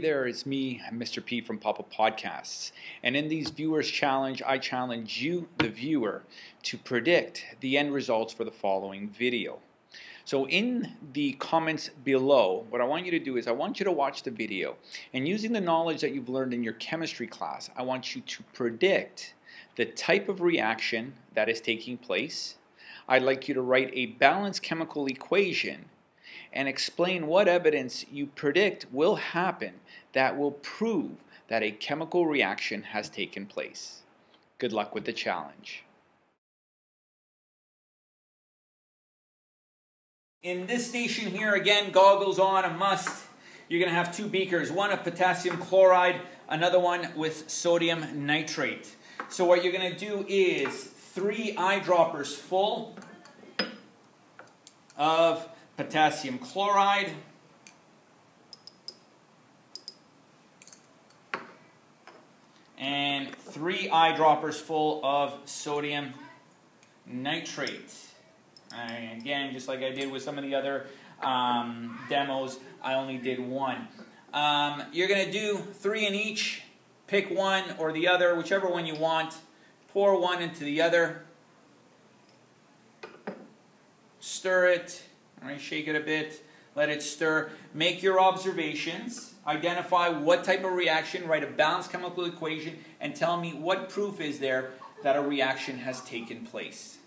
It's me, Mr. P from Papa Podcasts. And in these Viewers Challenge, I challenge you, the viewer, to predict the end results for the following video. So in the comments below, what I want you to do is I want you to watch the video and using the knowledge that you've learned in your chemistry class, I want you to predict the type of reaction that is taking place. I'd like you to write a balanced chemical equation and explain what evidence you predict will happen that will prove that a chemical reaction has taken place. Good luck with the challenge. In this station here, again, goggles on, a must. You're going to have two beakers, one of potassium chloride, another one with sodium nitrate. So what you're going to do is three eyedroppers full of potassium chloride. And three eyedroppers full of sodium nitrate. And again, just like I did with some of the other um, demos, I only did one. Um, you're going to do three in each. Pick one or the other, whichever one you want. Pour one into the other. Stir it all right, shake it a bit, let it stir. Make your observations. Identify what type of reaction, write a balanced chemical equation, and tell me what proof is there that a reaction has taken place.